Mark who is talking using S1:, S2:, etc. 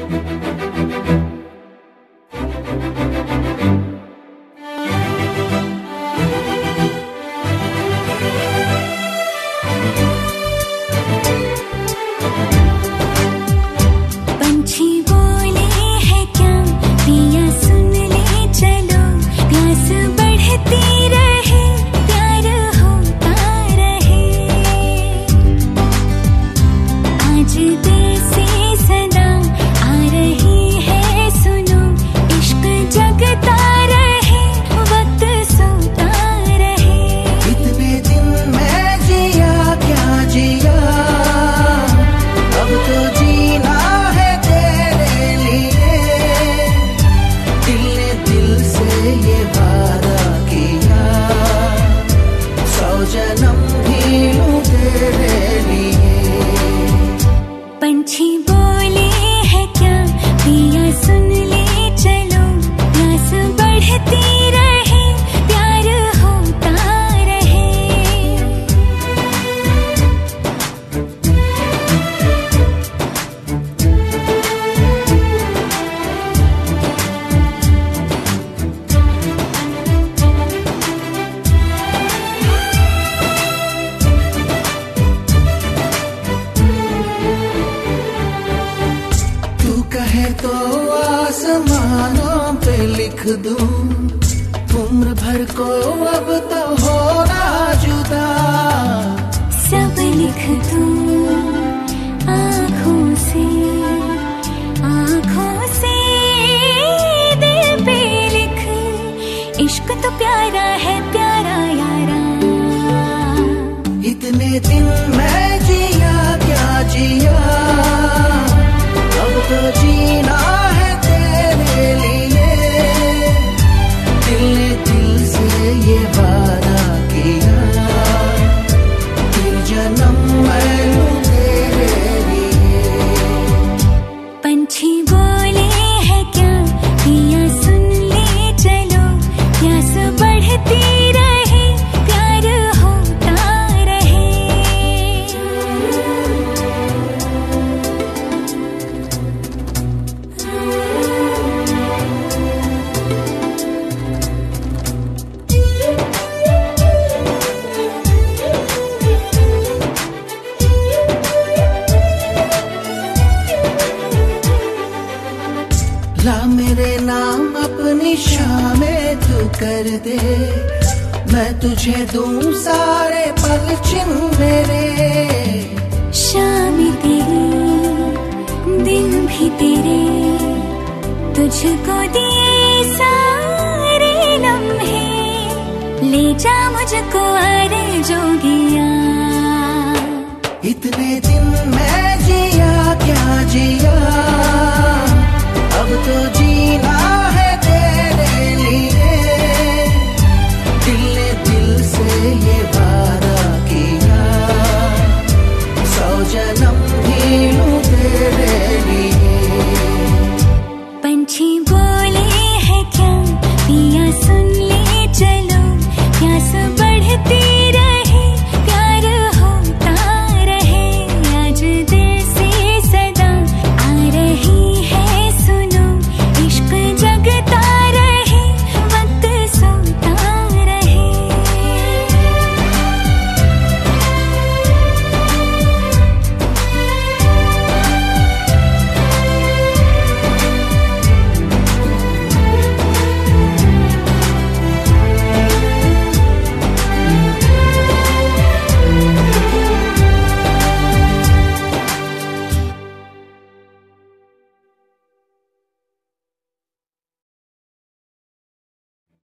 S1: Thank you. लिख दूँ। उम्र भर को अब तो हो रहा जुदा।
S2: सब लिख दूँ।
S1: अपनी शामें तू कर दे। मैं तुझे दूँ सारे पल छिन मेरे।
S2: शाम तेरी दिन भी तेरे। तुझको दिए सारे लम्हे। ले जा मुझको अरे जोगिया।
S1: इतने दिन मैं